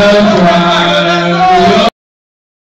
Lord